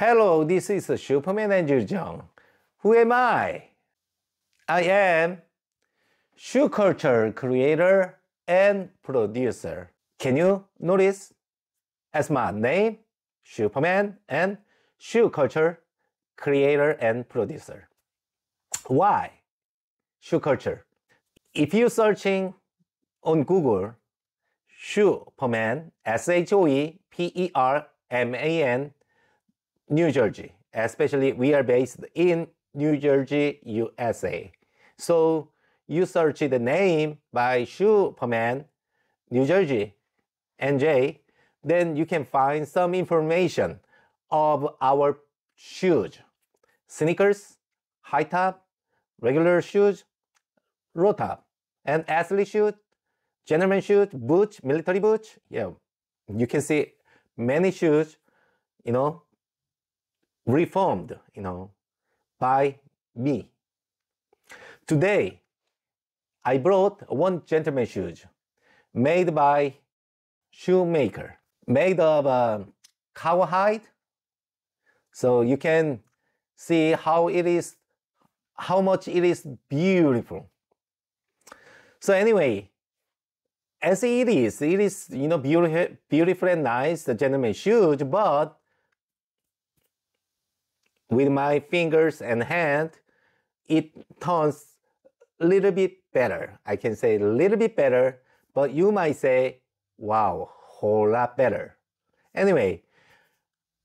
Hello, this is Shoeperman Angel Jung. Who am I? I am shoe culture creator and producer. Can you notice? As my name, Shoeperman and shoe culture creator and producer. Why shoe culture? If you're searching on Google, Shoeperman, S-H-O-E-P-E-R-M-A-N, New Jersey. Especially we are based in New Jersey, USA. So you search the name by Shoeperman, New Jersey, NJ, then you can find some information of our shoes. Sneakers, high top, regular shoes, low top, and athlete shoes, gentleman shoes, boots, military boots. Yeah, you can see many shoes, you know, reformed, you know, by me. Today, I brought one gentleman shoes made by shoemaker, made of uh, cowhide. So you can see how it is, how much it is beautiful. So anyway, as it is, it is you know beautiful, beautiful and nice, the gentleman shoes, but with my fingers and hand, it turns a little bit better. I can say a little bit better, but you might say, wow, whole lot better. Anyway,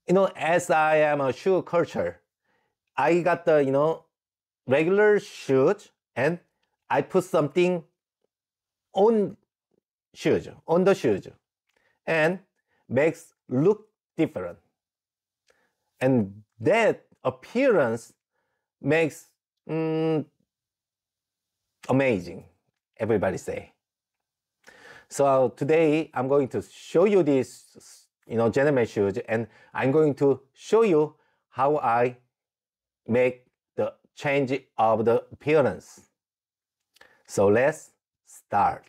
you know, as I am a shoe culture, I got the, you know, regular shoes and I put something on shoes, on the shoes and makes look different. And that appearance makes mm, amazing, everybody say. So today I'm going to show you this, you know, gentleman shoes and I'm going to show you how I make the change of the appearance. So let's start.